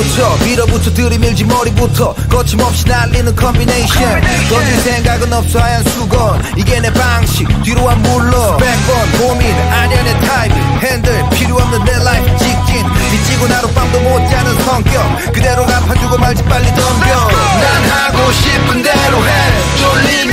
발부터 밀어붙여 들이밀지 머리부터 거침없이 날리는 combination 던질 생각은 없어 하얀 수건. 이게 내 방식 뒤로 안 물러. 100번 고민 아니야 내 타입 핸들 필요 없는 내 life 직진. 미치고 하룻밤도 못 자는 성격. 그대로 갚아주고 말지 빨리 덤벼. 난 하고 싶은 대로 해. 쫄리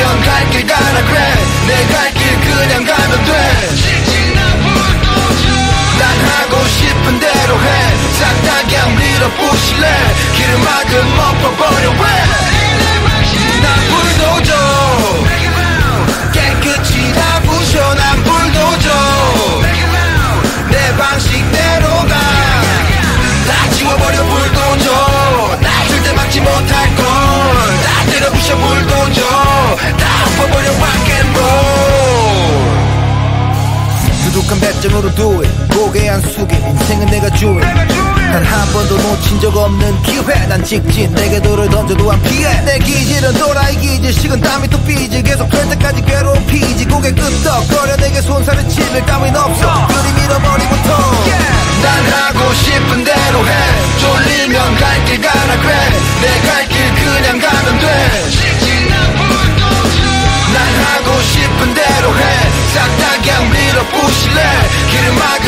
두둑한 배짱으로 do it 고개 안 숙임 인생은 내가 주인 단한 번도 놓친 적 없는 기회. 난 직진 내게 돌을 던져도 안 피해. 내 기질은 또라이 기질 식은 땀이 또 삐질 계속 될 때까지 괴롭히지. 고개 끄덕거려 내게 손살을 칩을 따윈 없어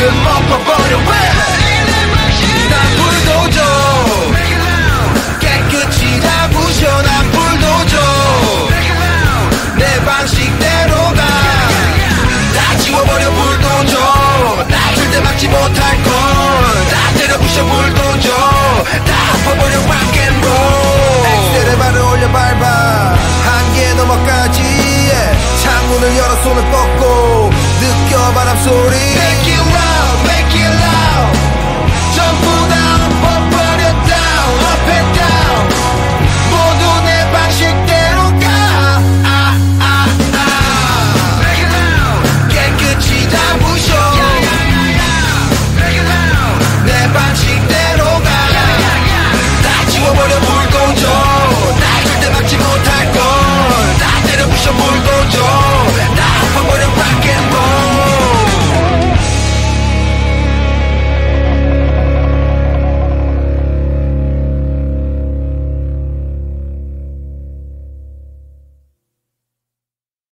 막은 엎어버려 다내 방식대로 가다 지워버려 불도저. 나 절대 막지 못할 걸다 때려 부셔 불도저. 다 엎어버려 락앤롤 엑셀에 발을 올려 밟아. 한계 넘어까지. 창문을 열어 손을 뻗고. 느껴 바람 소리